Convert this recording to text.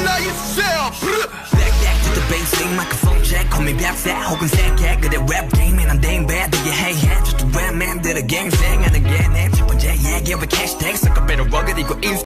deny yourself Back back to the basic microphone check call me 백사 that rap game, and I'm dang bad Do you hate hey just a rap man 들의 갱생하는 게내첫 번째 얘기 왜 캐시택 섞어 빼로 버거리고 인